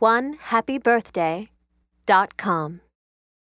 onehappybirthday.com.